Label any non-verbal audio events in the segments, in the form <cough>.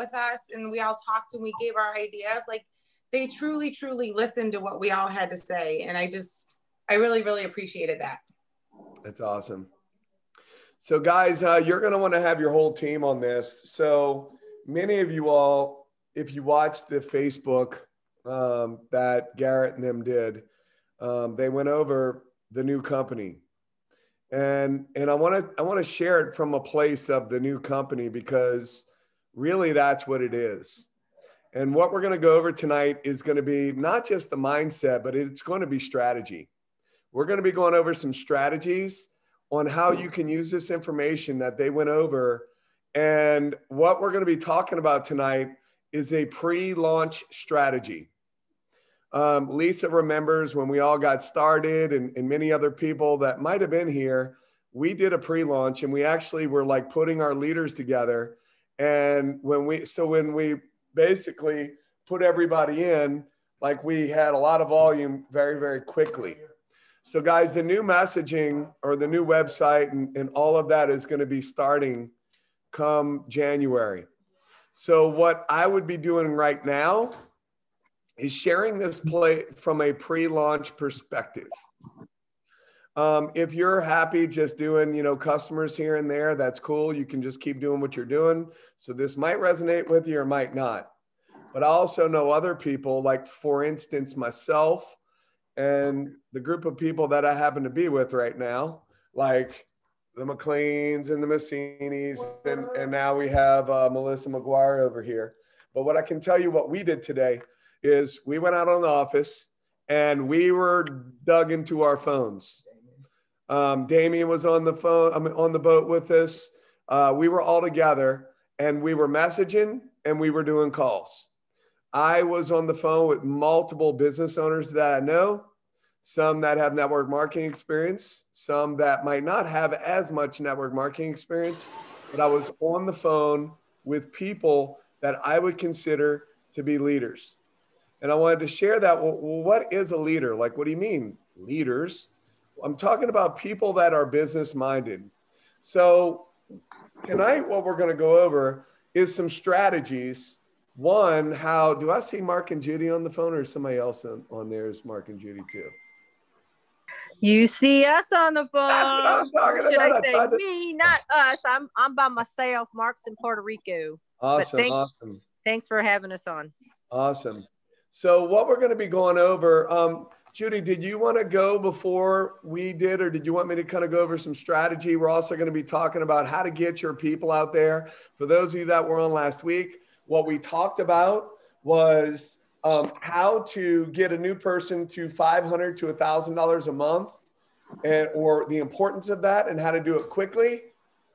with us and we all talked and we gave our ideas. Like they truly, truly listened to what we all had to say. And I just, I really, really appreciated that. That's awesome. So, guys, uh, you're going to want to have your whole team on this. So, many of you all, if you watched the Facebook um, that Garrett and them did, um, they went over the new company, and and I want to I want to share it from a place of the new company because really that's what it is. And what we're going to go over tonight is going to be not just the mindset, but it's going to be strategy. We're going to be going over some strategies on how you can use this information that they went over. And what we're going to be talking about tonight is a pre launch strategy. Um, Lisa remembers when we all got started, and, and many other people that might have been here. We did a pre launch and we actually were like putting our leaders together. And when we, so when we basically put everybody in, like we had a lot of volume very, very quickly. So, guys, the new messaging or the new website and, and all of that is going to be starting come January. So, what I would be doing right now is sharing this play from a pre launch perspective. Um, if you're happy just doing, you know, customers here and there, that's cool. You can just keep doing what you're doing. So this might resonate with you or might not. But I also know other people, like for instance, myself and the group of people that I happen to be with right now, like the McLeans and the Massinis, and, and now we have uh, Melissa McGuire over here. But what I can tell you, what we did today is we went out on the office and we were dug into our phones. Um, Damien was on the phone, um, on the boat with us. Uh, we were all together and we were messaging and we were doing calls. I was on the phone with multiple business owners that I know, some that have network marketing experience, some that might not have as much network marketing experience, but I was on the phone with people that I would consider to be leaders. And I wanted to share that. Well, what is a leader? Like, what do you mean, leaders? I'm talking about people that are business minded. So, tonight, what we're going to go over is some strategies one, how do I see Mark and Judy on the phone or somebody else on, on there is Mark and Judy too? You see us on the phone. That's what I'm talking Should about. I say to... me, not us? I'm I'm by myself. Mark's in Puerto Rico. Awesome. thanks, awesome. Thanks for having us on. Awesome. So what we're going to be going over, um, Judy, did you want to go before we did, or did you want me to kind of go over some strategy? We're also going to be talking about how to get your people out there. For those of you that were on last week, what we talked about was um, how to get a new person to 500 to $1,000 a month and, or the importance of that and how to do it quickly.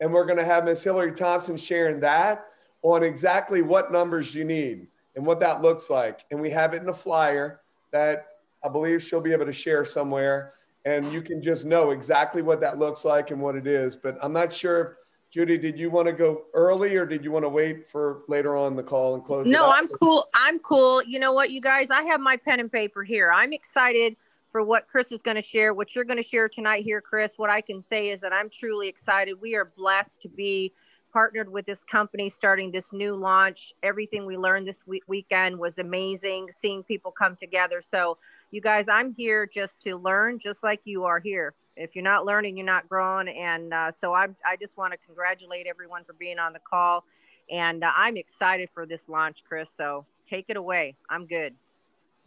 And we're going to have Miss Hillary Thompson sharing that on exactly what numbers you need and what that looks like. And we have it in a flyer that I believe she'll be able to share somewhere. And you can just know exactly what that looks like and what it is. But I'm not sure Judy, did you want to go early or did you want to wait for later on the call and close? No, I'm cool. I'm cool. You know what, you guys, I have my pen and paper here. I'm excited for what Chris is going to share, what you're going to share tonight here, Chris. What I can say is that I'm truly excited. We are blessed to be partnered with this company starting this new launch. Everything we learned this week- weekend was amazing, seeing people come together. So, you guys, I'm here just to learn, just like you are here if you're not learning, you're not growing. And uh, so I, I just want to congratulate everyone for being on the call. And uh, I'm excited for this launch, Chris. So take it away. I'm good.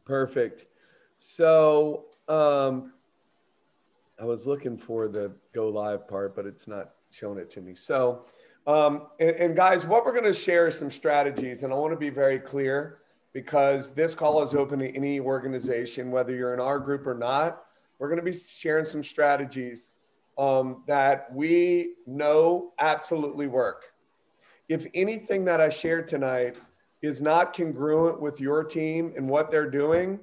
Perfect. So um, I was looking for the go live part, but it's not showing it to me. So, um, and, and guys, what we're going to share is some strategies. And I want to be very clear because this call is open to any organization, whether you're in our group or not we're going to be sharing some strategies um, that we know absolutely work. If anything that I shared tonight is not congruent with your team and what they're doing,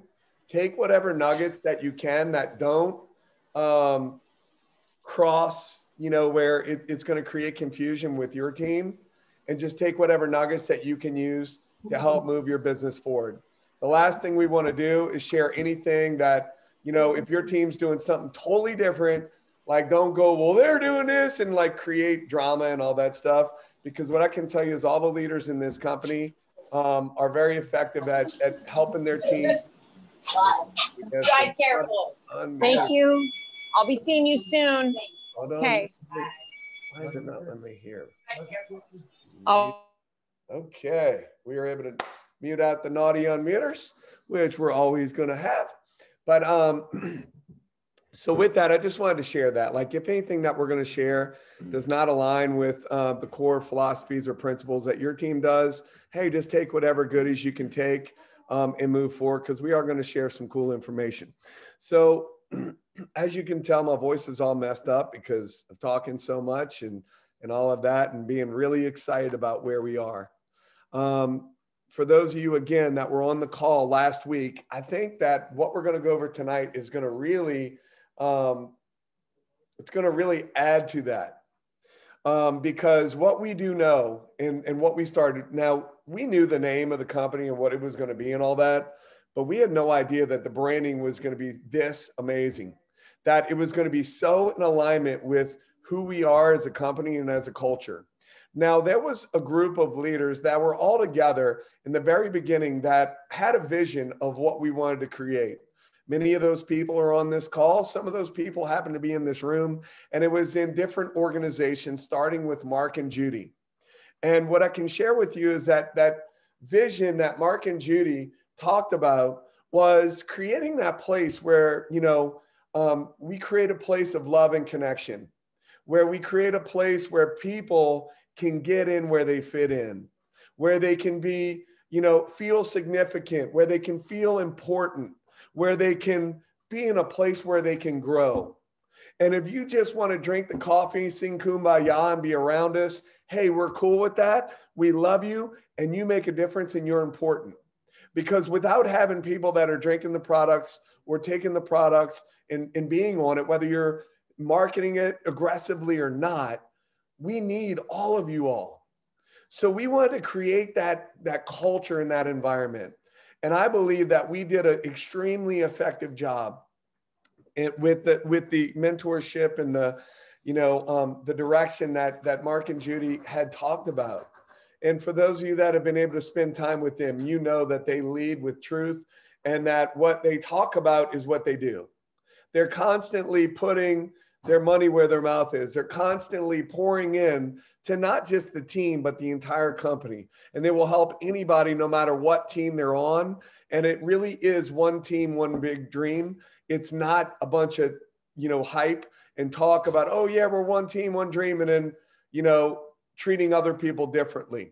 take whatever nuggets that you can that don't um, cross, you know, where it, it's going to create confusion with your team, and just take whatever nuggets that you can use to help move your business forward. The last thing we want to do is share anything that you know, if your team's doing something totally different, like don't go, well, they're doing this and like create drama and all that stuff. because what I can tell you is all the leaders in this company um, are very effective at, at helping their team. Drive careful. Thank you. I'll be seeing you soon. Okay. Why is it not letting me hear? Oh. Okay, we were able to mute out the naughty unmuters, which we're always going to have. But um, <clears throat> so with that, I just wanted to share that. Like, if anything that we're going to share does not align with uh, the core philosophies or principles that your team does, hey, just take whatever goodies you can take um, and move forward because we are going to share some cool information. So, <clears throat> as you can tell, my voice is all messed up because of talking so much and and all of that, and being really excited about where we are. Um, for those of you again that were on the call last week, I think that what we're going to go over tonight is going to really, um, it's going to really add to that. Um, because what we do know and, and what we started now, we knew the name of the company and what it was going to be and all that, but we had no idea that the branding was going to be this amazing, that it was going to be so in alignment with who we are as a company and as a culture. Now, there was a group of leaders that were all together in the very beginning that had a vision of what we wanted to create. Many of those people are on this call. Some of those people happen to be in this room, and it was in different organizations, starting with Mark and Judy. And what I can share with you is that that vision that Mark and Judy talked about was creating that place where, you know, um, we create a place of love and connection, where we create a place where people can get in where they fit in, where they can be, you know, feel significant, where they can feel important, where they can be in a place where they can grow. And if you just want to drink the coffee, sing kumbaya, and be around us, hey, we're cool with that. We love you, and you make a difference, and you're important. Because without having people that are drinking the products or taking the products and, and being on it, whether you're marketing it aggressively or not, we need all of you all. So we wanted to create that, that culture in that environment. And I believe that we did an extremely effective job with the with the mentorship and the you know um, the direction that that Mark and Judy had talked about. And for those of you that have been able to spend time with them, you know that they lead with truth and that what they talk about is what they do. They're constantly putting their money where their mouth is. They're constantly pouring in to not just the team, but the entire company. And they will help anybody, no matter what team they're on. And it really is one team, one big dream. It's not a bunch of, you know, hype and talk about, oh, yeah, we're one team, one dream, and then, you know, treating other people differently.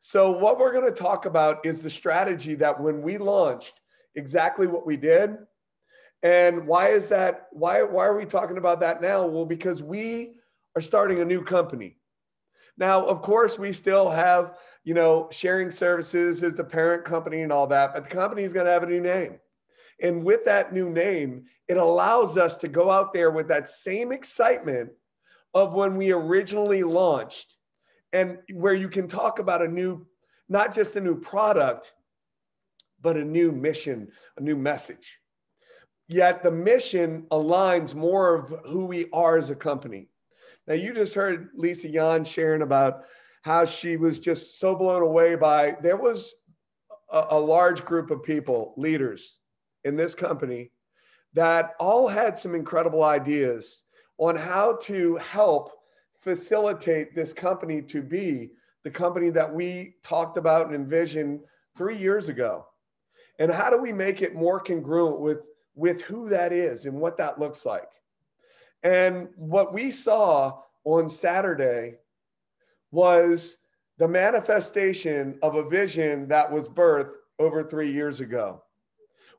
So, what we're going to talk about is the strategy that when we launched, exactly what we did and why is that? Why, why are we talking about that now? Well, because we are starting a new company. Now, of course, we still have, you know, sharing services as the parent company and all that, but the company is going to have a new name. And with that new name, it allows us to go out there with that same excitement of when we originally launched and where you can talk about a new, not just a new product, but a new mission, a new message yet the mission aligns more of who we are as a company. Now, you just heard Lisa Yan sharing about how she was just so blown away by there was a, a large group of people, leaders in this company that all had some incredible ideas on how to help facilitate this company to be the company that we talked about and envisioned three years ago. And how do we make it more congruent with with who that is and what that looks like. And what we saw on Saturday was the manifestation of a vision that was birthed over three years ago,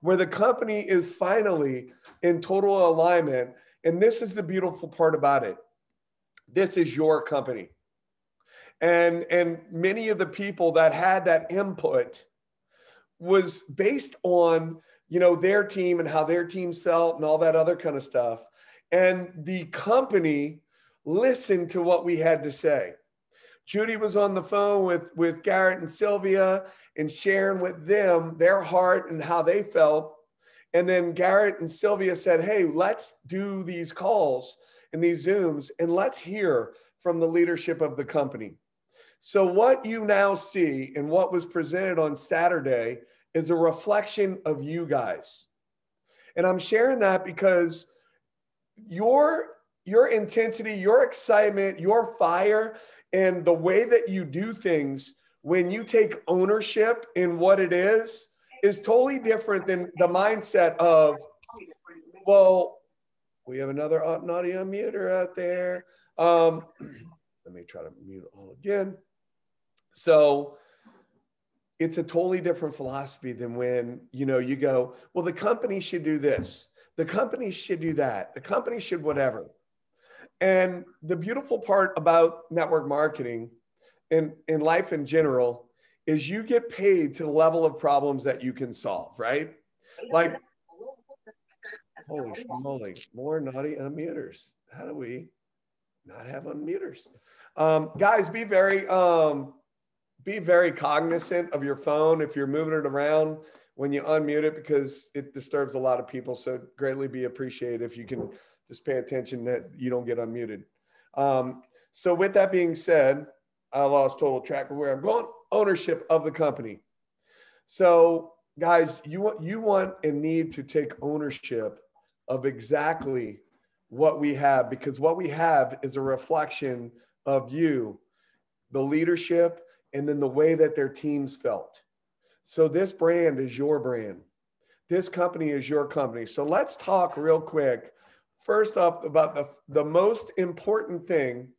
where the company is finally in total alignment. And this is the beautiful part about it this is your company. And, and many of the people that had that input was based on you know, their team and how their teams felt and all that other kind of stuff. And the company listened to what we had to say. Judy was on the phone with, with Garrett and Sylvia and sharing with them their heart and how they felt. And then Garrett and Sylvia said, Hey, let's do these calls and these Zooms and let's hear from the leadership of the company. So, what you now see and what was presented on Saturday is a reflection of you guys. And I'm sharing that because your your intensity, your excitement, your fire, and the way that you do things when you take ownership in what it is is totally different than the mindset of, well, we have another naughty unmuter out there. Um, <clears throat> let me try to mute all again. So it's a totally different philosophy than when you know you go, well, the company should do this, the company should do that, the company should whatever. And the beautiful part about network marketing and in life in general is you get paid to the level of problems that you can solve, right? Like, holy moly, more naughty unmuters. How do we not have unmuters? Um, guys, be very um, be very cognizant of your phone if you're moving it around when you unmute it because it disturbs a lot of people. So greatly be appreciated if you can just pay attention that you don't get unmuted. Um, so with that being said, I lost total track of where I'm going. Ownership of the company. So guys, you want you want and need to take ownership of exactly what we have because what we have is a reflection of you, the leadership, and then the way that their teams felt. So this brand is your brand. This company is your company. So let's talk real quick first up about the, the most important thing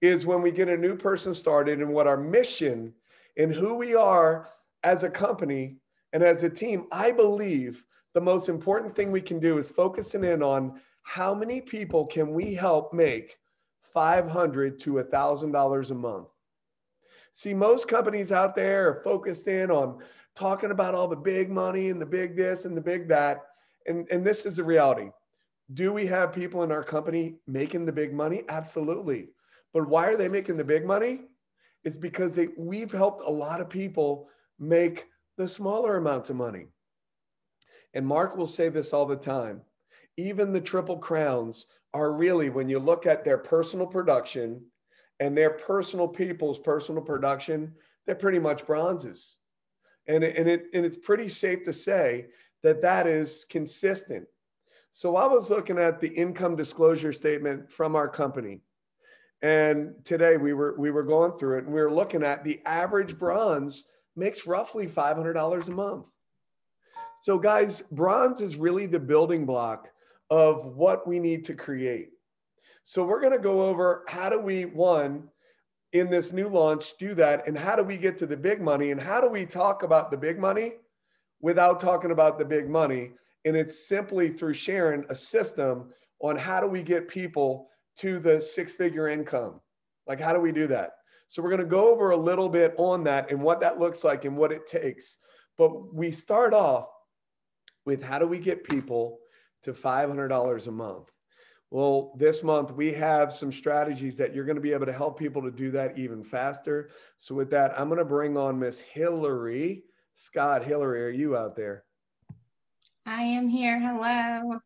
is when we get a new person started and what our mission and who we are as a company and as a team. I believe the most important thing we can do is focusing in on how many people can we help make 500 to $1,000 a month. See, most companies out there are focused in on talking about all the big money and the big this and the big that. And, and this is the reality. Do we have people in our company making the big money? Absolutely. But why are they making the big money? It's because they, we've helped a lot of people make the smaller amounts of money. And Mark will say this all the time. Even the triple crowns are really, when you look at their personal production and their personal people's personal production, they're pretty much bronzes. And, and, it, and it's pretty safe to say that that is consistent so I was looking at the income disclosure statement from our company. And today we were we were going through it and we were looking at the average bronze makes roughly $500 a month. So guys, bronze is really the building block of what we need to create. So we're going to go over how do we one in this new launch do that and how do we get to the big money and how do we talk about the big money without talking about the big money and it's simply through sharing a system on how do we get people to the six figure income? Like, how do we do that? So, we're going to go over a little bit on that and what that looks like and what it takes. But we start off with how do we get people to $500 a month? Well, this month we have some strategies that you're going to be able to help people to do that even faster. So, with that, I'm going to bring on Miss Hillary. Scott, Hillary, are you out there? I am here. Hello.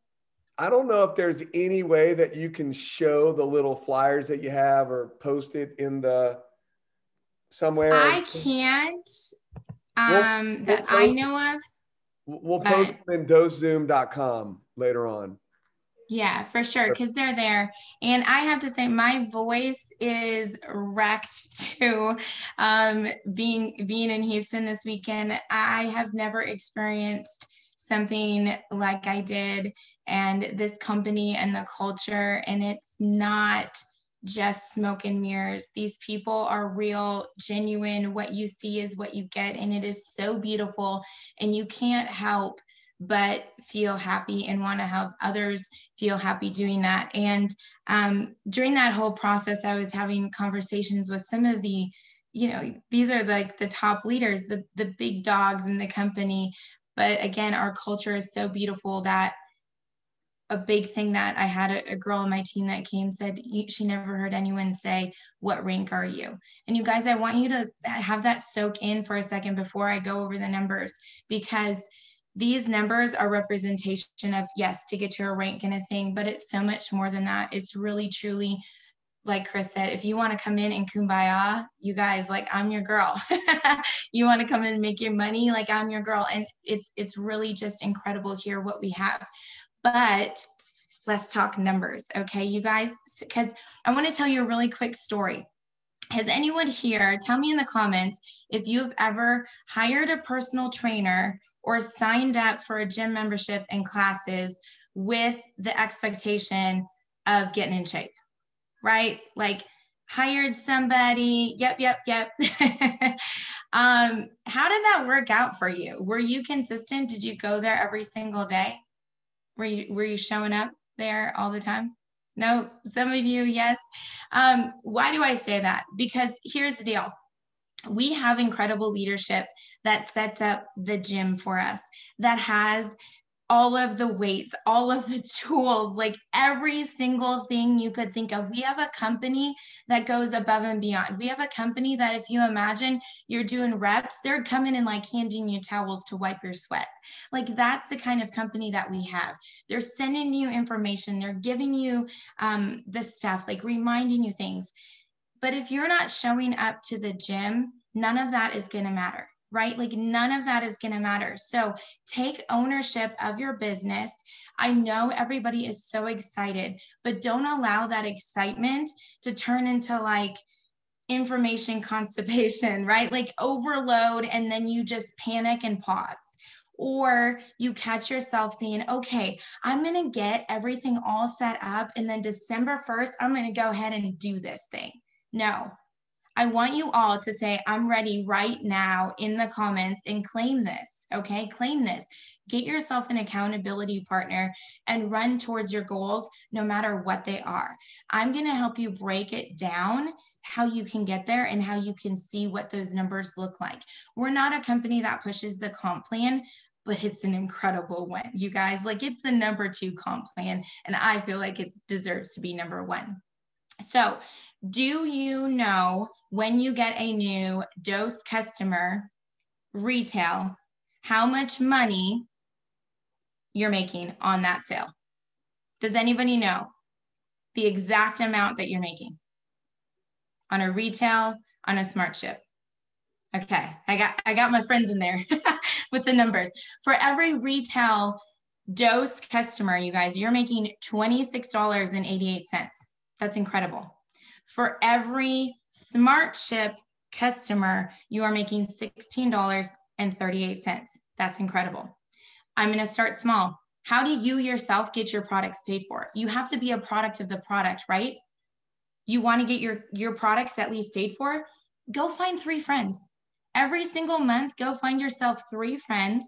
I don't know if there's any way that you can show the little flyers that you have or post it in the somewhere. I can't. Um, we'll, that we'll I know of. We'll post but, in dosezoom.com later on. Yeah, for sure, because they're there. And I have to say, my voice is wrecked <laughs> too. um, being being in Houston this weekend. I have never experienced something like I did and this company and the culture. And it's not just smoke and mirrors. These people are real, genuine. What you see is what you get. And it is so beautiful. And you can't help but feel happy and want to have others feel happy doing that. And um, during that whole process, I was having conversations with some of the you know these are like the top leaders the the big dogs in the company but again, our culture is so beautiful that a big thing that I had a, a girl on my team that came said she never heard anyone say, What rank are you? And you guys, I want you to have that soak in for a second before I go over the numbers because these numbers are representation of yes to get to a rank and a thing but it's so much more than that it's really truly like Chris said, if you want to come in and kumbaya, you guys, like I'm your girl. <laughs> you want to come in and make your money, like I'm your girl. And it's it's really just incredible here what we have. But let's talk numbers, okay, you guys, because I want to tell you a really quick story. Has anyone here, tell me in the comments if you've ever hired a personal trainer or signed up for a gym membership and classes with the expectation of getting in shape, right? Like hired somebody, yep, yep, yep. <laughs> um, how did that work out for you? Were you consistent? Did you go there every single day? Were you were you showing up there all the time? No, some of you, yes. Um, why do I say that? Because here's the deal we have incredible leadership that sets up the gym for us, that has all of the weights, all of the <laughs> tools, like every single thing you could think of. We have a company that goes above and beyond. We have a company that, if you imagine you're doing reps, they're coming and like handing you towels to wipe your sweat. Like that's the kind of company that we have. They're sending you information, they're giving you um, the stuff, like reminding you things. But if you're not showing up to the gym, none of that is going to matter right? Like none of that is going to matter. So take ownership of your business. I know everybody is so excited, but don't allow that excitement to turn into like, information <laughs> constipation, right? Like overload, and then you just panic and pause. Or you catch yourself saying, okay, I'm going to get everything all set up. And then December 1st, I'm going to go ahead and do this thing. No, I want you all to say, I'm ready right now in the comments and claim this. Okay, claim this. Get yourself an accountability partner and run towards your goals no matter what they are. I'm going to help you break it down how you can get there and how you can see what those numbers look like. We're not a company that pushes the comp plan, but it's an incredible one. You guys, like it's the number two comp plan, and I feel like it deserves to be number one. So, do you know when you get a new dose customer retail, how much money you're making on that sale? Does anybody know the exact amount that you're making on a retail, on a smart ship? Okay, I got I got my friends in there <laughs> with the numbers. For every retail dose customer, you guys, you're making $26.88. That's incredible. For every smart ship customer, you are making $16.38. That's incredible. I'm going to start small. How do you yourself get your products paid for? You have to be a product of the product, right? You want to get your, your products at least paid for? Go find three friends. Every single month, go find yourself three friends,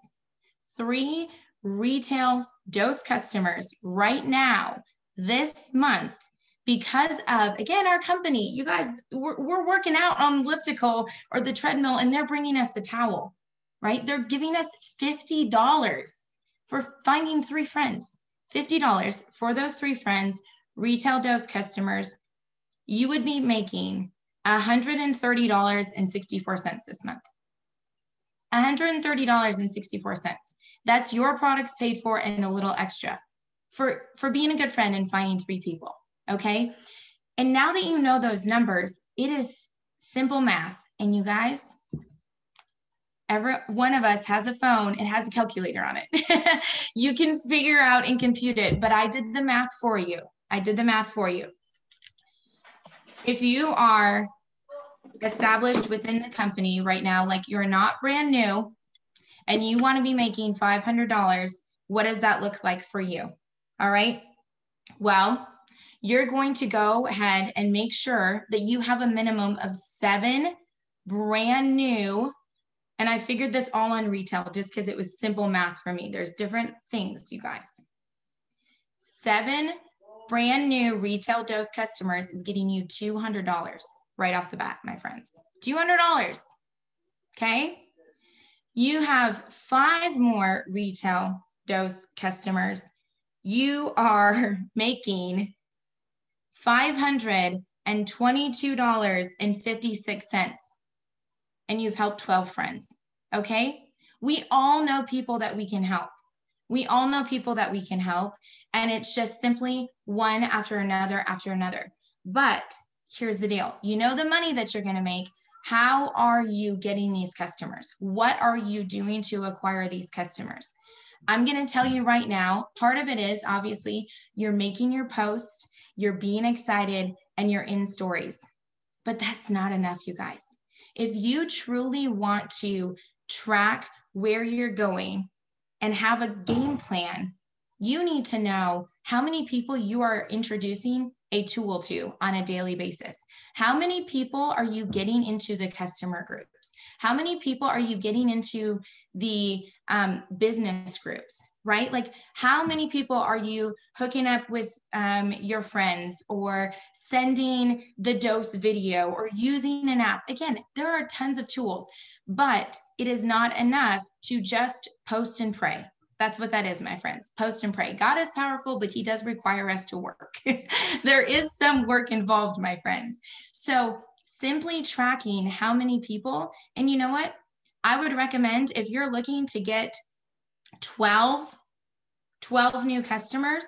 three retail dose customers right now, this month, because of again our company. You guys we're, we're working out on elliptical or the treadmill and they're bringing us the towel right? They're giving us $50 for finding three friends. $50 for those three friends retail dose customers. You would be making $130.64 this month. $130.64 that's your products paid for and a little extra for for being a good friend and finding three people Okay. And now that you know those numbers, it is simple math. And you guys, every one of us has a phone, it has a calculator on it. <laughs> you can figure out and compute it, but I did the math for you. I did the math for you. If you are established within the company right now, like you're not brand new and you want to be making $500, what does that look like for you? All right. Well, you're going to go ahead and make sure that you have a minimum of seven brand new. And I figured this all on retail just because it was simple math for me. There's different things, you guys. Seven brand new retail dose customers is getting you $200 right off the bat, my friends. $200. Okay. You have five more retail dose customers. You are <laughs> making $522.56 and you've helped 12 friends. Okay. We all know people that we can help. We all know people that we can help. And it's just simply one after another after another. But here's the deal you know the money that you're going to make. How are you getting these customers? What are you doing to acquire these customers? I'm going to tell you right now, part of it is obviously you're making your post, you're being excited, and you're in stories. But that's not enough, you guys. If you truly want to track where you're going and have a game plan, you need to know how many people you are introducing a tool to on a daily basis. How many people are you getting into the customer groups? How many people are you getting into the um, business groups? Right? Like, how many people are you hooking up with um, your friends or sending the dose video or using an app? Again, there are tons of tools, but it is not enough to just post and pray. That's what that is, my friends. Post and pray. God is powerful, but He does require us to work. <laughs> there is some work involved, my friends. So, simply tracking how many people, and you know what? I would recommend if you're looking to get 12, 12 new customers,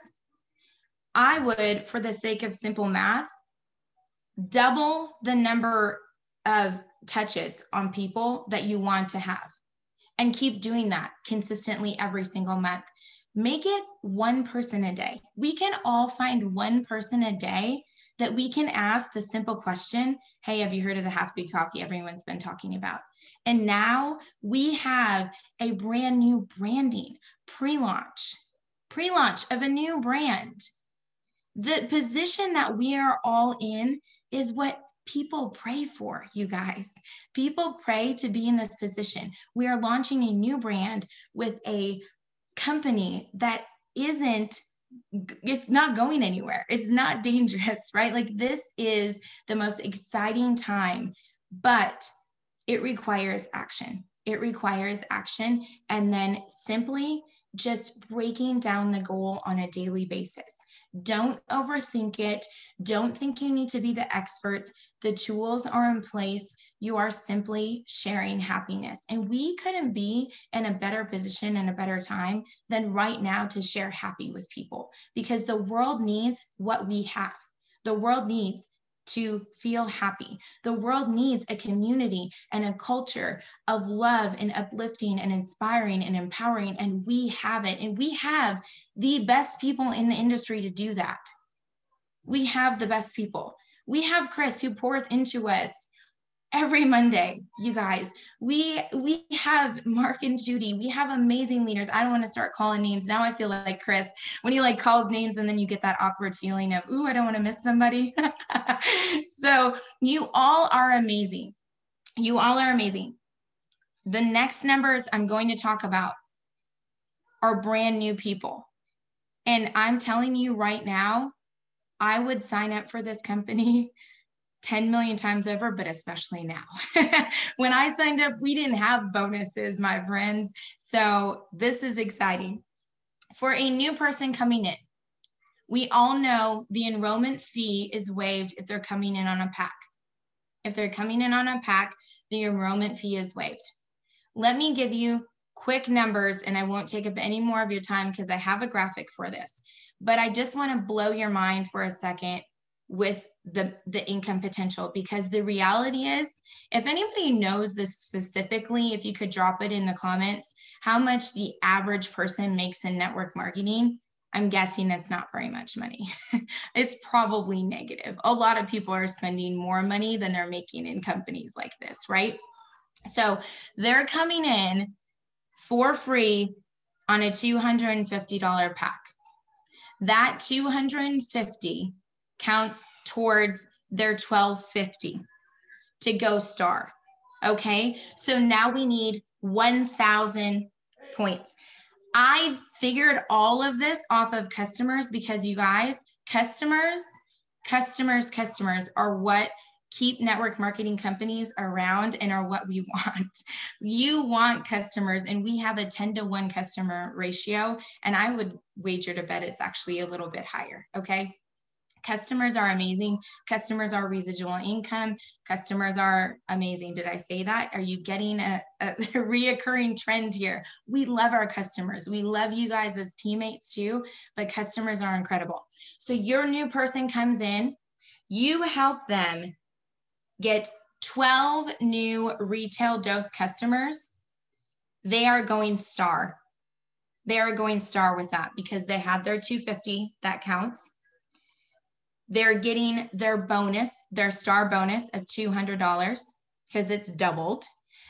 I would, for the sake of simple math, double the number of touches on people that you want to have and keep doing that consistently every single month. Make it one person a day. We can all find one person a day that we can ask the simple question Hey, have you heard of the Half Baked Coffee everyone's been talking about? And now we have a brand new branding pre launch, pre launch of a new brand. The position that we are all in is what people pray for, you guys. People pray to be in this position. We are launching a new brand with a company that isn't it's not going anywhere. It's not dangerous, right? Like this is the most exciting time, but it requires action. It requires action and then simply just breaking down the goal on a daily basis. Don't overthink it. Don't think you need to be the experts. The tools are in place. You are simply sharing happiness. And we couldn't be in a better position and a better time than right now to share happy with people because the world needs what we have. The world needs to feel happy. The world needs a community and a culture of love and uplifting and inspiring and empowering. And we have it. And we have the best people in the industry to do that. We have the best people. We have Chris who pours into us every Monday, you guys. We we have Mark and Judy. We have amazing leaders. I don't want to start calling names. Now I feel like Chris when he like calls names and then you get that awkward feeling of, "Ooh, I don't want to miss somebody." <laughs> so, you all are amazing. You all are amazing. The next numbers I'm going to talk about are brand new people. And I'm telling you right now, I would sign up for this company <laughs> 10 million times over, but especially now. <laughs> when I signed up, we didn't have bonuses, my friends. So this is exciting. For a new person coming in, we all know the enrollment fee is waived if they're coming in on a pack. If they're coming in on a pack, the enrollment fee is waived. Let me give you quick numbers and I won't take up any more of your time because I have a graphic for this. But I just want to blow your mind for a second with the the income potential because the reality is if anybody knows this specifically if you could drop it in the comments how much the average person makes in network marketing i'm guessing it's not very much money. <laughs> It's probably negative. A lot of people are spending more money than they're making in companies like this right? So they're coming in for free on a $250 pack. That 250 counts towards their 1250 to go star. Okay, so now we need 1,000 points. I figured all of this off of customers because you guys, customers, customers, customers are what keep network marketing companies around and are what we <laughs> want. You want customers, and we have a 10 to 1 customer ratio. And I would wager to bet it's actually a little bit higher. Okay. Customers are amazing. Customers are residual income. Customers are amazing. Did I say that? Are you getting a, a <laughs> reoccurring trend here? We love our customers. We love you guys as teammates too, but customers are incredible. So your new person comes in You help them get 12 new retail dose customers. They are going star. They are going star with that because they had their 250, that counts. They're getting their bonus, their star bonus of $200 because it's doubled.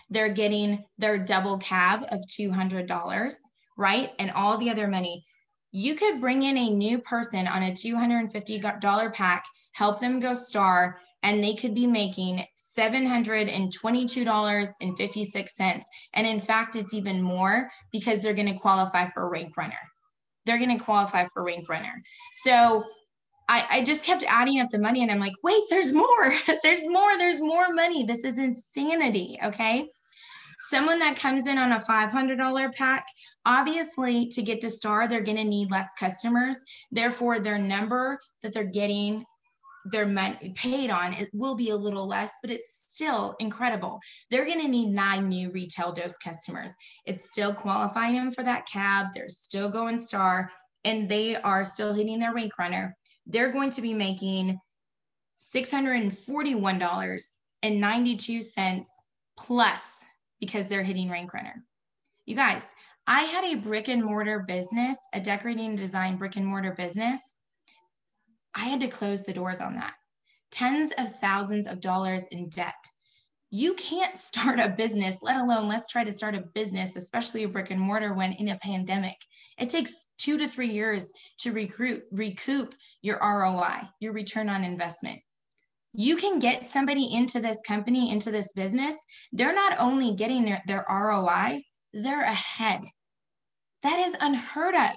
They're getting their double cab of $200, right? And all the other money. You could bring in a new person on a $250 pack, help them go star, and they could be making $722.56. And in fact, it's even more because they're going to qualify for a rank runner. They're going to qualify for rank runner. So I, I just kept adding up the money and I'm like, wait, there's more. <laughs> there's more. There's more money. This is insanity. Okay. Someone that comes in on a $500 pack, obviously to get to star, they're going to need less customers. Therefore, their number that they're getting their money paid on it will be a little less, but it's still incredible. They're going to need nine new retail dose customers. It's still qualifying them for that cab. They're still going star and they are still hitting their rank runner they're going to be making $641.92 plus because they're hitting rank runner. You guys, I had a brick and mortar business, a decorating design brick and mortar business. I had to close the doors on that. Tens of thousands of dollars in debt you can't start a business, let alone let's try to start a business, especially a brick and mortar when in a pandemic. It takes two to three years to recruit, recoup your ROI, your return on investment. You can get somebody into this company, into this business. They're not only getting their, their ROI, they're ahead. That is unheard of.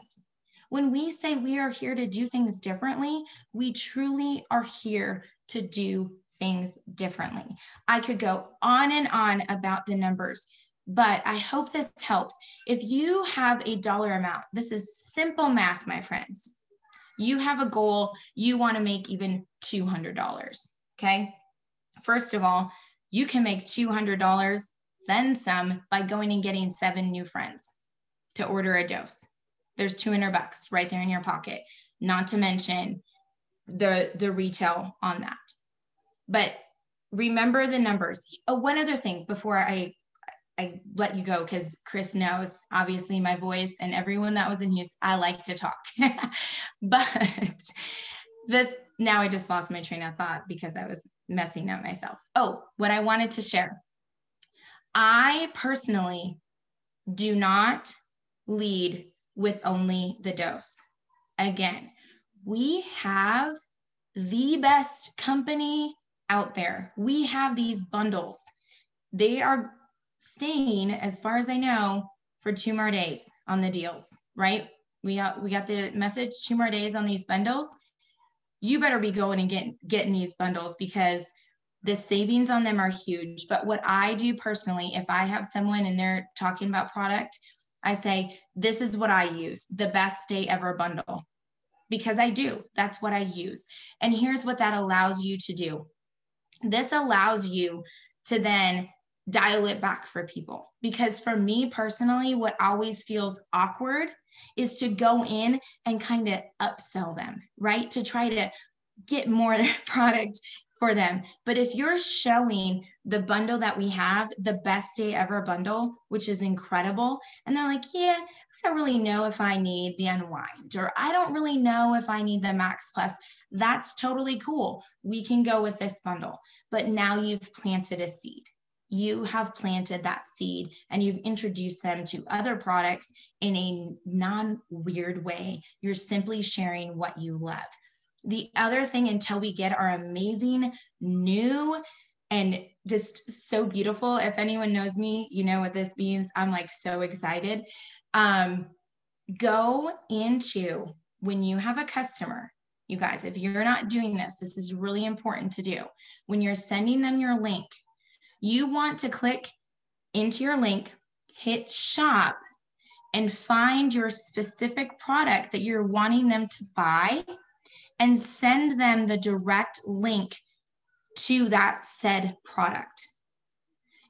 When we say we are here to do things differently, we truly are here to do things differently. I could go on and on about the numbers, but I hope this helps. If you have a dollar amount, this is simple math, my friends. You have a goal, you want to make even $200. Okay. First of all, you can make $200, then some by going and getting seven new friends to order a dose. There's 200 bucks right there in your pocket, not to mention the the retail on that but remember the numbers. Oh, one other thing before I I let you go because Chris knows obviously my voice and everyone that was in Houston, I like to talk. <laughs> but the now I just lost my train of thought because I was messing up myself. Oh, what I wanted to share. I personally do not lead with only the dose. Again, we have the best company out there. We have these bundles. They are staying, as far as I know, for two more days on the deals, right? We got we got the message two more days on these bundles. You better be going and getting getting these bundles because the savings on them are huge. But what I do personally, if I have someone and they're talking about product, I say, this is what I use, the best day ever bundle. Because I do. That's what I use. And here's what that allows you to do this allows you to then dial it back for people. Because for me personally, what always feels awkward is to go in and kind of upsell them, right? To try to get more <laughs> product for them. But if you're showing the bundle that we have, the best day ever bundle, which is incredible, and they're like, yeah, I don't really know if I need the unwind, or I don't really know if I need the max plus. That's totally cool. We can go with this bundle. But now you've planted a seed. You have planted that seed and you've introduced them to other products in a non weird way. You're simply sharing what you love. The other thing, until we get our amazing new and just so beautiful, if anyone knows me, you know what this means. I'm like so excited. Um, go into when you have a customer you guys, if you're not doing this, this is really important to do. When you're sending them your link, you want to click into your link, hit shop, and find your specific product that you're wanting them to buy and send them the direct link to that said product.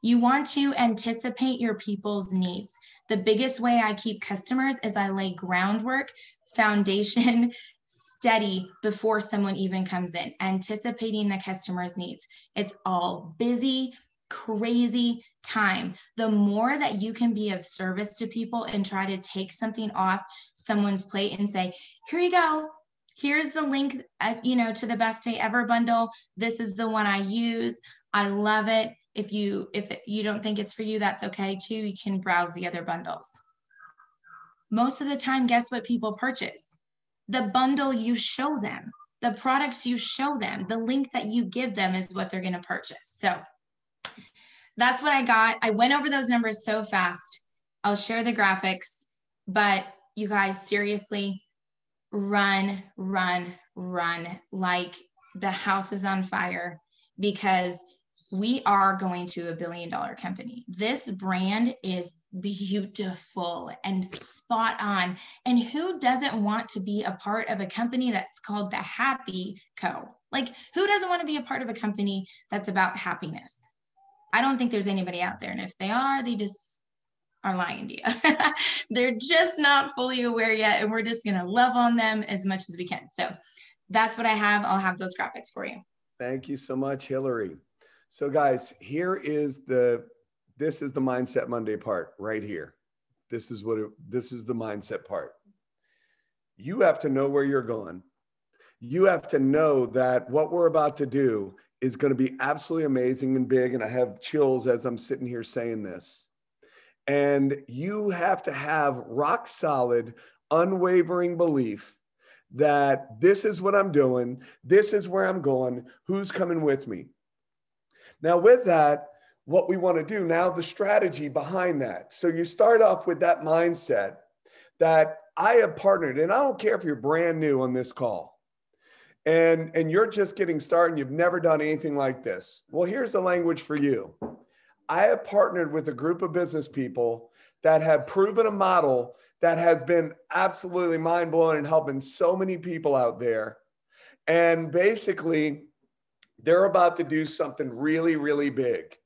You want to anticipate your people's needs. The biggest way I keep customers is I lay groundwork, foundation, <laughs> steady before someone even comes in, anticipating the customer's needs. It's all busy, crazy time. The more that you can be of service to people and try to take something off someone's plate and say, here you go. Here's the link, uh, you know, to the best day ever bundle. This is the one I use. I love it. If you if you don't think it's for you, that's okay too. You can browse the other bundles. Most of the time, guess what people purchase? The bundle you show them, the products you show them, the link that you give them is what they're going to purchase. So that's what I got. I went over those numbers so fast. I'll share the graphics, but you guys, seriously, run, run, run like the house is on fire because we are going to a billion dollar company. This brand is beautiful and spot on. And who doesn't want to be a part of a company that's called the Happy Co? Like, who doesn't want to be a part of a company that's about happiness? I don't think there's anybody out there. And if they are, they just are lying to you. <laughs> They're just not fully aware yet. And we're just going to love on them as much as we can. So that's what I have. I'll have those graphics for you. Thank you so much, Hillary. So guys, here is the this is the mindset Monday part right here. This is what it, this is the mindset part. You have to know where you're going. You have to know that what we're about to do is going to be absolutely amazing and big and I have chills as I'm sitting here saying this. And you have to have rock solid, unwavering belief that this is what I'm doing, this is where I'm going, who's coming with me. Now, with that, what we want to do now, the strategy behind that. So you start off with that mindset that I have partnered, and I don't care if you're brand new on this call and, and you're just getting started and you've never done anything like this. Well, here's the language for you. I have partnered with a group of business people that have proven a model that has been absolutely mind blowing and helping so many people out there. And basically, they're about to do something really, really big.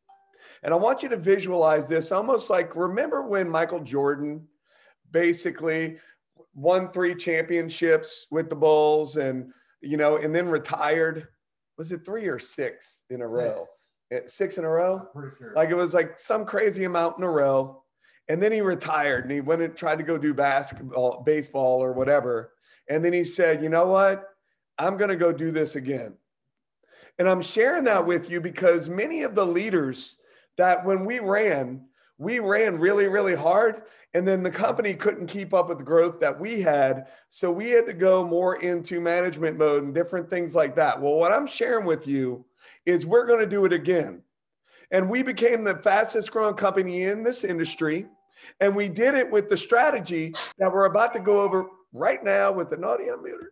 And I want you to visualize this almost like remember when Michael Jordan basically won three championships with the Bulls and, you know, and then retired. Was it three or six in a six. row? Six in a row? Sure. Like it was like some crazy amount in a row. And then he retired and he went and tried to go do basketball, baseball, or whatever. And then he said, you know what? I'm going to go do this again. And I'm sharing that with you because many of the leaders that when we ran, we ran really, really hard. And then the company couldn't keep up with the growth that we had. So we had to go more into management mode and different things like that. Well, what I'm sharing with you is we're going to do it again. And we became the fastest growing company in this industry. And we did it with the strategy that we're about to go over right now with the naughty unmuter.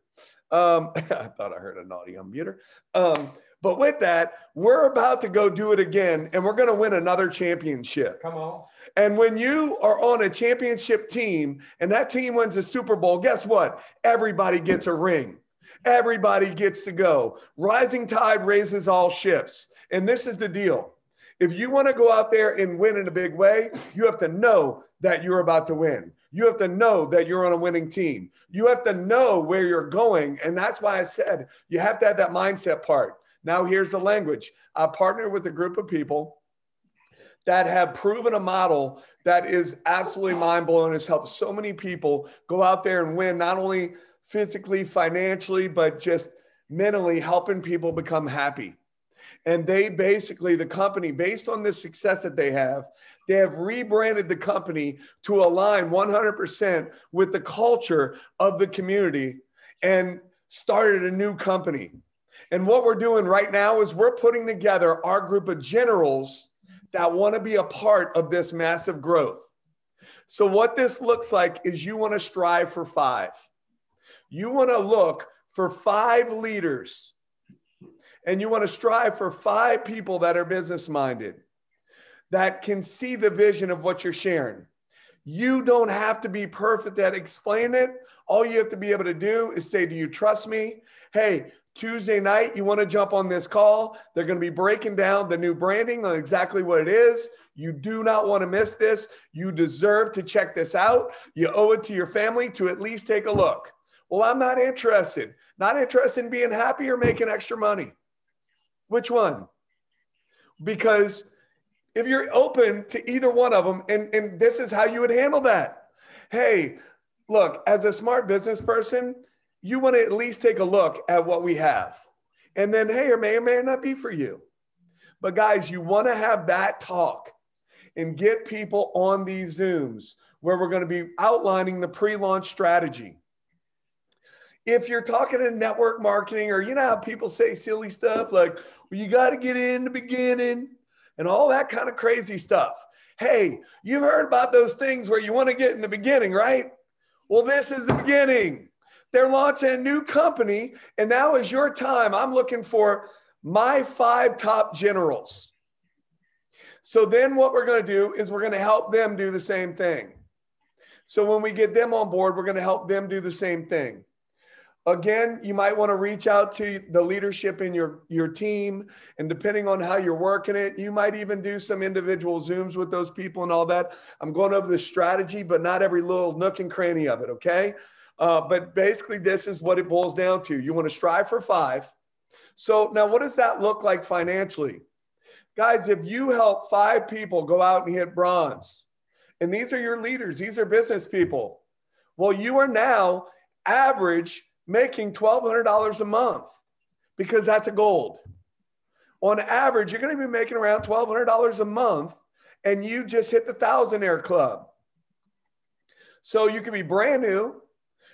Um, <laughs> I thought I heard a naughty unmuter. Um, but with that, we're about to go do it again and we're going to win another championship. Come on. And when you are on a championship team and that team wins a Super Bowl, guess what? Everybody gets a ring. Everybody gets to go. Rising tide raises all ships. And this is the deal. If you want to go out there and win in a big way, you have to know that you're about to win. You have to know that you're on a winning team. You have to know where you're going. And that's why I said you have to have that mindset part. Now, here's the language I partner with a group of people that have proven a model that is absolutely mind blowing, has helped so many people go out there and win, not only physically, financially, but just mentally helping people become happy. And they basically, the company, based on the success that they have, they have rebranded the company to align 100% with the culture of the community and started a new company. And what we're doing right now is we're putting together our group of generals that want to be a part of this massive growth. So, what this looks like is you want to strive for five. You want to look for five leaders and you want to strive for five people that are business minded, that can see the vision of what you're sharing. You don't have to be perfect at explaining it. All you have to be able to do is say, Do you trust me? Hey, Tuesday night, you want to jump on this call. They're going to be breaking down the new branding on exactly what it is. You do not want to miss this. You deserve to check this out. You owe it to your family to at least take a look. Well, I'm not interested. Not interested in being happy or making extra money. Which one? Because if you're open to either one of them, and, and this is how you would handle that. Hey, look, as a smart business person, you want to at least take a look at what we have. And then, hey, or may or may not be for you. But guys, you want to have that talk and get people on these Zooms where we're going to be outlining the pre launch strategy. If you're talking in network marketing, or you know how people say silly stuff like, well, you got to get in the beginning and all that kind of crazy stuff. Hey, you've heard about those things where you want to get in the beginning, right? Well, this is the beginning. They're launching a new company, and now is your time. I'm looking for my five top generals. So then what we're going to do is we're going to help them do the same thing. So when we get them on board, we're going to help them do the same thing. Again, you might want to reach out to the leadership in your, your team. And depending on how you're working it, you might even do some individual Zooms with those people and all that. I'm going over the strategy, but not every little nook and cranny of it. Okay. Uh, but basically, this is what it boils down to. You want to strive for five. So now, what does that look like financially? Guys, if you help five people go out and hit bronze, and these are your leaders, these are business people, well, you are now average making $1,200 a month because that's a gold. On average, you're going to be making around $1,200 a month and you just hit the thousandaire club. So you can be brand new.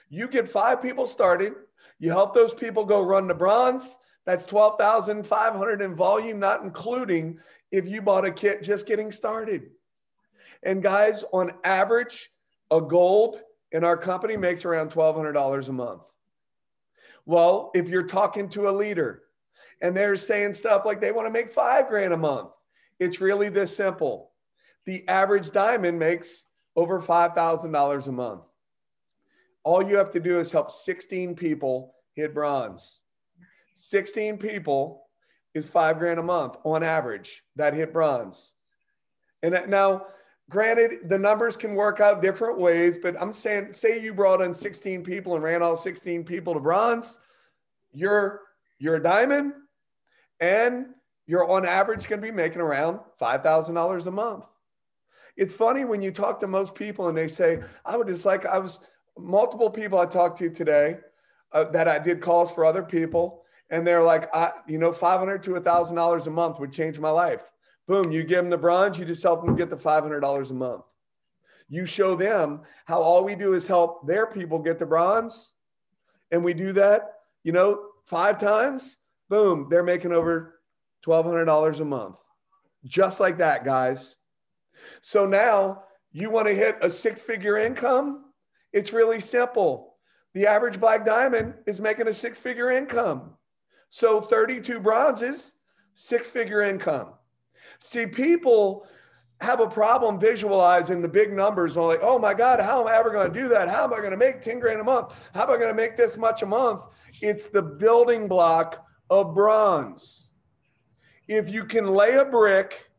You get five people started. You help those people go run the bronze. That's 12,500 in volume, not including if you bought a kit just getting started. And guys, on average, a gold in our company makes around $1,200 a month. Well, if you're talking to a leader and they're saying stuff like they want to make five grand a month, it's really this simple. The average diamond makes over $5,000 a month. All you have to do is help 16 people hit bronze. 16 people is five grand a month on average that hit bronze. And now, granted, the numbers can work out different ways, but I'm saying, say you brought in 16 people and ran all 16 people to bronze, you're you're a diamond, and you're on average going to be making around five thousand dollars a month. It's funny when you talk to most people and they say, "I would just like I was." Multiple people I talked to today uh, that I did calls for other people, and they're like, I, you know, 500 to thousand dollars a month would change my life. Boom, you give them the bronze, you just help them get the $500 a month. You show them how all we do is help their people get the bronze. And we do that, you know, five times. Boom, they're making over $1,200 a month. Just like that, guys. So now you want to hit a six figure income? It's really simple. The average black diamond is making a six figure income. So 32 bronzes, six figure income. See, people have a problem visualizing the big numbers. And like, oh my God, how am I ever going to do that? How am I going to make 10 grand a month? How am I going to make this much a month? It's the building block of bronze. If you can lay a brick,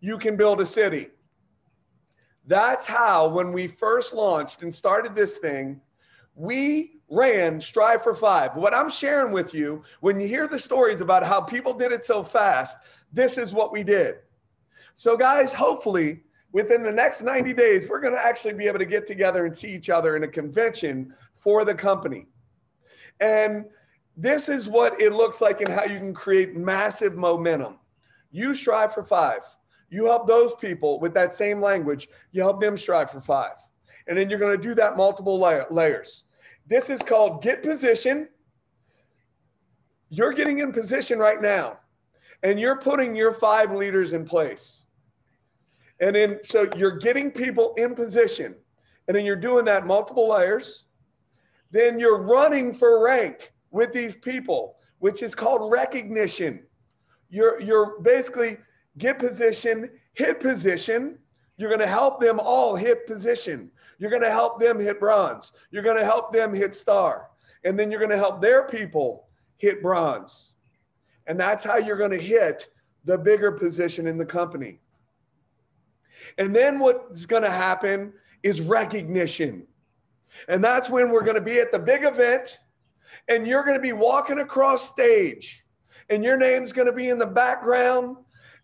you can build a city. That's how, when we first launched and started this thing, we ran Strive for Five. What I'm sharing with you, when you hear the stories about how people did it so fast, this is what we did. So, guys, hopefully within the next 90 days, we're going to actually be able to get together and see each other in a convention for the company. And this is what it looks like and how you can create massive momentum. You strive for five. You help those people with that same language, you help them strive for five. And then you're going to do that multiple layers. This is called get position. You're getting in position right now, and you're putting your five leaders in place. And then, so you're getting people in position, and then you're doing that multiple layers. Then you're running for rank with these people, which is called recognition. You're, you're basically get position, hit position. You're going to help them all hit position. You're going to help them hit bronze. You're going to help them hit star. And then you're going to help their people hit bronze. And that's how you're going to hit the bigger position in the company. And then what's going to happen is recognition. And that's when we're going to be at the big event and you're going to be walking across stage and your name's going to be in the background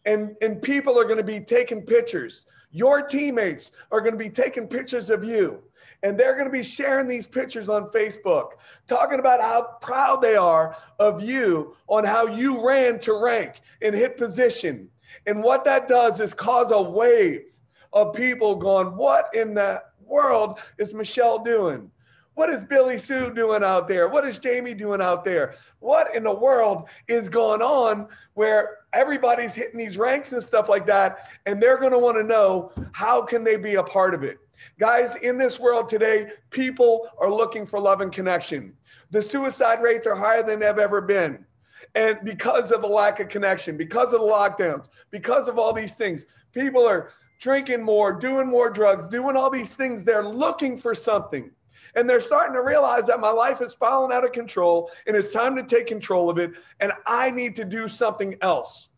and, and people are going to be taking pictures. Your teammates are going to be taking pictures of you and they're going to be sharing these pictures on Facebook, talking about how proud they are of you on how you ran to rank and hit position. And what that does is cause a wave of people going, What in the world is Michelle doing? What is Billy Sue doing out there? What is Jamie doing out there? What in the world is going on where everybody's hitting these ranks and stuff like that and they're going to want to know how can they be a part of it? Guys, in this world today, people are looking for love and connection. The suicide rates are higher than they've ever been. And because of the lack of connection, because of the lockdowns, because of all these things, people are drinking more, doing more drugs, doing all these things. They're looking for something. And they're starting to realize that my life is falling out of control and it's time to take control of it. And I need to do something else.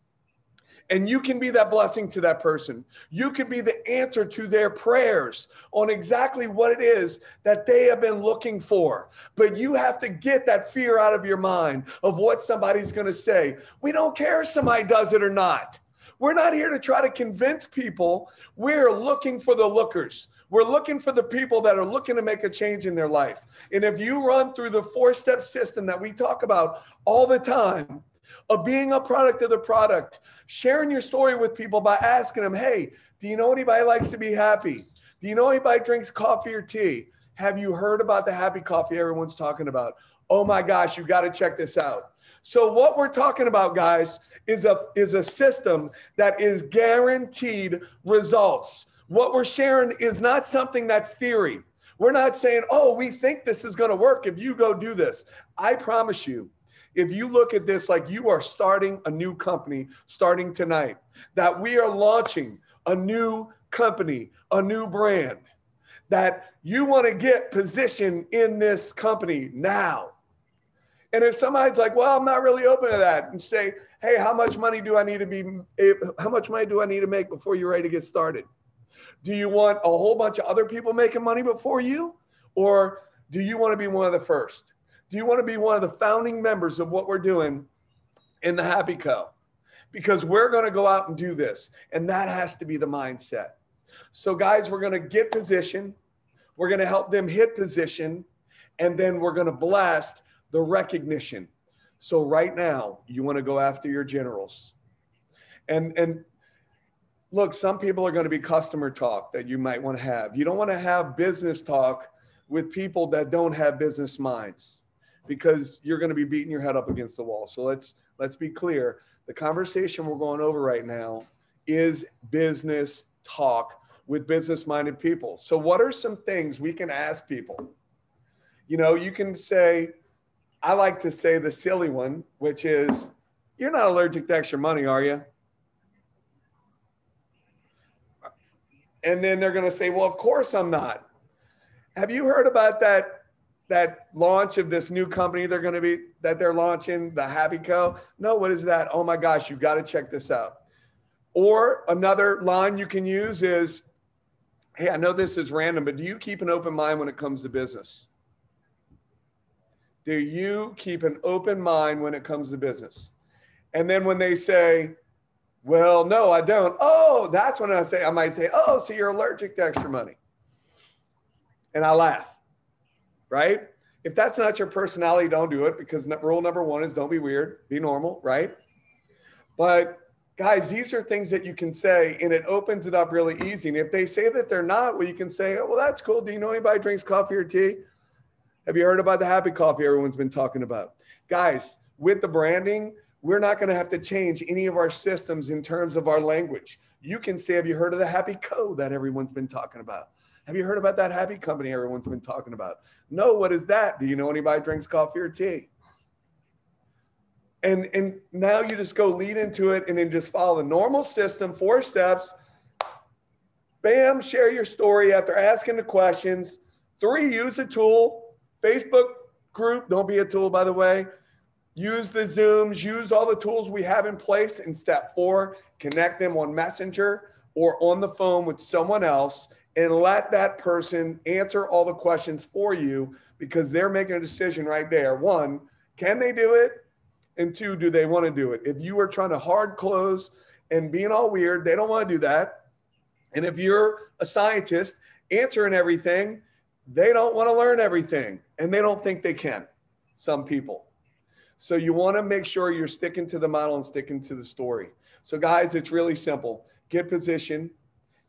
And you can be that blessing to that person. You can be the answer to their prayers on exactly what it is that they have been looking for. But you have to get that fear out of your mind of what somebody's going to say. We don't care if somebody does it or not. We're not here to try to convince people. We're looking for the lookers. We're looking for the people that are looking to make a change in their life. And if you run through the four step system that we talk about all the time, of being a product of the product, sharing your story with people by asking them, hey, do you know anybody likes to be happy? Do you know anybody drinks coffee or tea? Have you heard about the happy coffee everyone's talking about? Oh my gosh, you got to check this out. So what we're talking about, guys, is a is a system that is guaranteed results. What we're sharing is not something that's theory. We're not saying, "Oh, we think this is going to work if you go do this." I promise you, if you look at this like you are starting a new company starting tonight, that we are launching a new company, a new brand, that you want to get positioned in this company now. And if somebody's like, well, I'm not really open to that, and say, hey, how much money do I need to be, how much money do I need to make before you're ready to get started? Do you want a whole bunch of other people making money before you? Or do you want to be one of the first? Do you want to be one of the founding members of what we're doing in the Happy Co? Because we're going to go out and do this. And that has to be the mindset. So, guys, we're going to get position. We're going to help them hit position. And then we're going to blast the recognition. So right now, you want to go after your generals. And and look, some people are going to be customer talk that you might want to have. You don't want to have business talk with people that don't have business minds because you're going to be beating your head up against the wall. So let's let's be clear. The conversation we're going over right now is business talk with business minded people. So what are some things we can ask people? You know, you can say, I like to say the silly one, which is, you're not allergic to extra money, are you? And then they're going to say, well, of course I'm not. Have you heard about that that launch of this new company they're going to be that they're launching, the Happy Co? No, what is that? Oh my gosh, you got to check this out. Or another line you can use is, hey, I know this is random, but do you keep an open mind when it comes to business? do you keep an open mind when it comes to business? And then when they say, well, no, I don't. Oh, that's when I say, I might say, oh, so you're allergic to extra money. And I laugh, right? If that's not your personality, don't do it because rule number one is don't be weird, be normal, right? But guys, these are things that you can say and it opens it up really easy. And if they say that they're not, well, you can say, oh, well, that's cool. Do you know anybody drinks coffee or tea? Have you heard about the happy coffee everyone's been talking about? Guys, with the branding, we're not going to have to change any of our systems in terms of our language. You can say, Have you heard of the happy co that everyone's been talking about? Have you heard about that happy company everyone's been talking about? No, what is that? Do you know anybody drinks coffee or tea? And, and now you just go lead into it and then just follow the normal system, four steps. Bam, share your story after asking the questions. Three, use a tool Facebook group, don't be a tool, by the way. Use the Zooms, use all the tools we have in place. In step four, connect them on Messenger or on the phone with someone else and let that person answer all the questions for you because they're making a decision right there. One, can they do it? And two, do they want to do it? If you are trying to hard close and being all weird, they don't want to do that. And if you're a scientist answering everything, they don't want to learn everything and they don't think they can. Some people. So you want to make sure you're sticking to the model and sticking to the story. So, guys, it's really simple get position,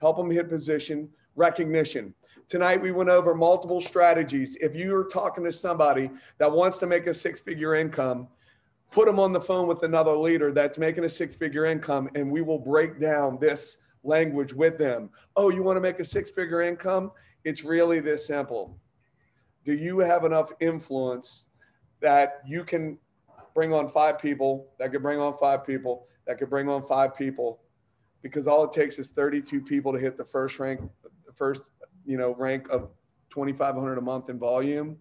help them hit position, recognition. Tonight, we went over multiple strategies. If you're talking to somebody that wants to make a six figure income, put them on the phone with another leader that's making a six figure income, and we will break down this language with them. Oh, you want to make a six figure income? It's really this simple. Do you have enough influence that you can bring on five people that could bring on five people that could bring on five people because all it takes is 32 people to hit the first rank first you know rank of 2500 a month in volume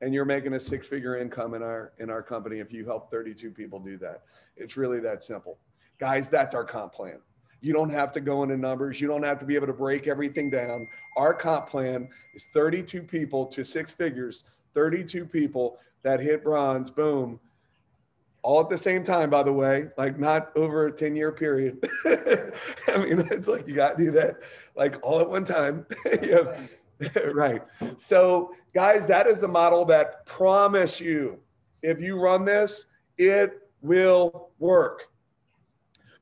and you're making a six figure income in our in our company if you help 32 people do that. It's really that simple. Guys that's our comp plan. You don't have to go into numbers. You don't have to be able to break everything down. Our comp plan is 32 people to six figures 32 people that hit bronze boom all at the same time, by the way, like not over a 10 year period. <laughs> I mean, it's like you got to do that like all at one time. <laughs> <laughs> right. So, guys, that is the model that promise you if you run this, it will work.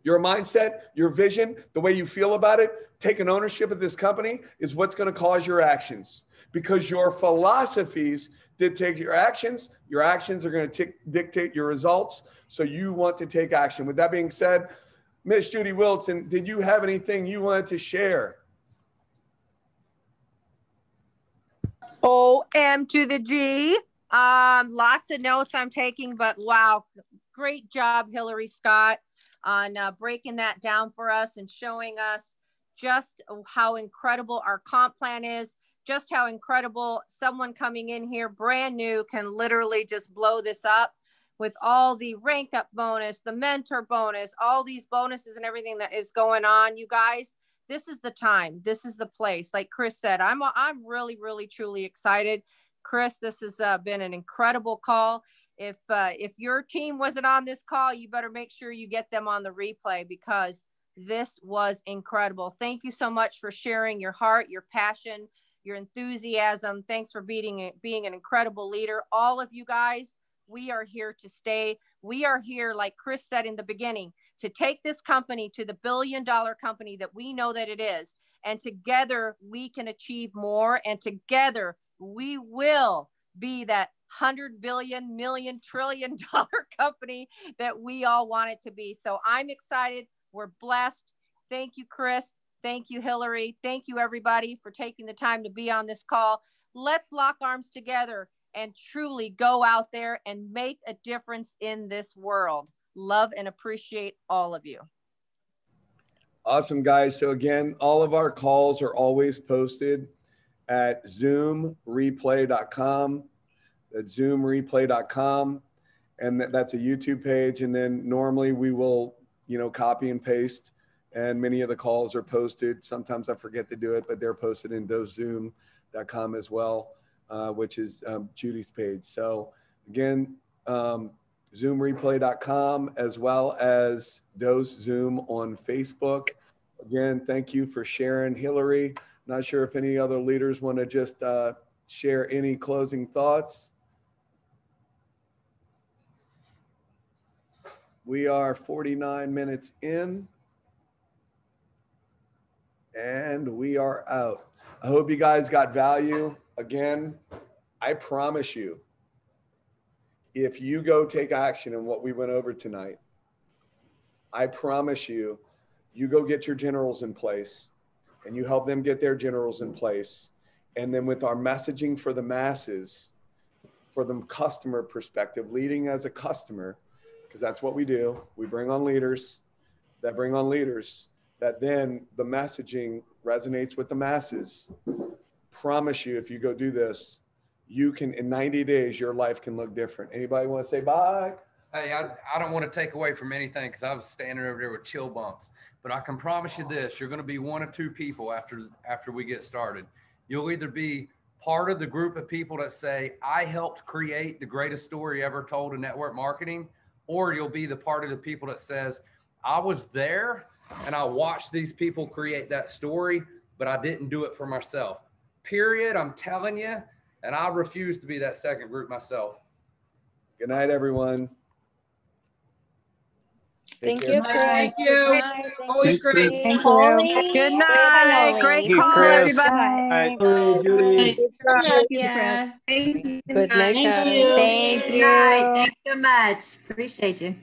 Your mindset, your vision, the way you feel about it, taking ownership of this company is what's going to cause your actions because your philosophies dictate your actions. Your actions are going to t- dictate your results. So you want to take action. With that being said, Miss Judy Wilson, did you have anything you wanted to share? O M to the G. Um, lots of notes I'm taking, but wow, great job, Hillary Scott, on uh, breaking that down for us and showing us just how incredible our comp plan is just how incredible someone coming in here brand new can literally just blow this up with all the rank up bonus, the mentor bonus, all these bonuses and everything that is going on. You guys, this is the time. This is the place. Like Chris said, I'm I'm really really truly excited. Chris, this has uh, been an incredible call. If uh, if your team wasn't on this call, you better make sure you get them on the replay because this was incredible. Thank you so much for sharing your heart, your passion, your enthusiasm. Thanks for being, being an incredible leader. All of you guys, we are here to stay. We are here, like Chris said in the beginning, to take this company to the billion dollar company that we know that it is. And together we can achieve more. And together we will be that hundred billion, million, trillion <laughs> dollar company that we all want it to be. So I'm excited. We're blessed. Thank you, Chris. Thank you, Hillary. Thank you, everybody, for taking the time to be on this call. Let's lock arms together and truly go out there and make a difference in this world. Love and appreciate all of you. Awesome, guys. So, again, all of our calls are always posted at zoomreplay.com. That's zoomreplay.com. And that's a YouTube page. And then normally we will, you know, copy and paste and many of the calls are posted. Sometimes I forget to do it, but they're posted in dosezoom.com as well, uh, which is um, Judy's page. So again, um, zoomreplay.com as well as Dose Zoom on Facebook. Again, thank you for sharing, Hillary. Not sure if any other leaders want to just uh, share any closing thoughts. We are 49 minutes in and we are out. I hope you guys got value. Again, I promise you, if you go take action in what we went over tonight, I promise you, you go get your generals in place and you help them get their generals in place. And then with our messaging for the masses, for the customer perspective, leading as a customer, because that's what we do. We bring on leaders that bring on leaders that then the messaging resonates with the masses. Promise you, if you go do this, you can in 90 days your life can look different. Anybody want to say bye? Hey, I, I don't want to take away from anything because I was standing over there with chill bumps. but I can promise you this: you're going to be one of two people after after we get started. You'll either be part of the group of people that say, "I helped create the greatest story ever told in network marketing," or you'll be the part of the people that says, "I was there and I watched these people create that story, but I didn't do it for myself." Period. I'm telling you, and I refuse to be that second group myself. Good night, everyone. Take Thank care. you. Thank you. Always great. Good night. Great call, Chris. everybody. Judy. Yeah. Good night, Thank guys. you. Thank you. Thanks so much. Appreciate you.